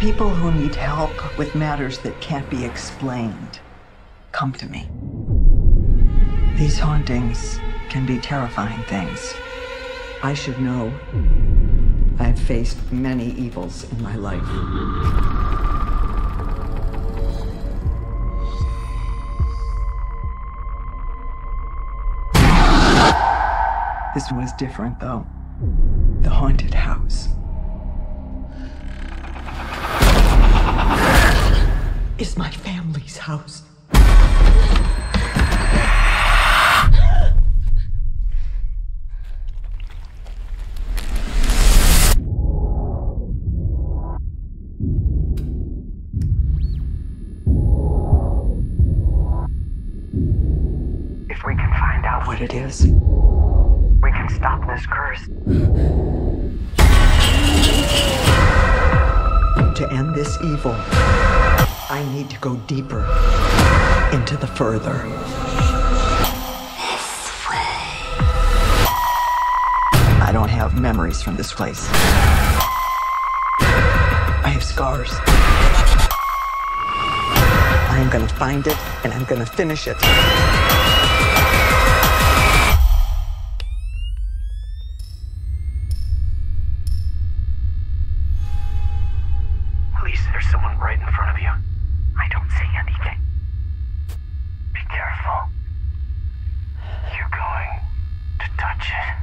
People who need help with matters that can't be explained come to me. These hauntings can be terrifying things. I should know. I've faced many evils in my life. This one was different, though. The haunted house. Is my family's house. If we can find out What it is. we can stop this curse. To end this evil, I need to go deeper into the further. This way. I don't have memories from this place. I have scars. I am gonna find it and I'm gonna finish it. Elise, there's someone right in front of you. I don't see anything. Be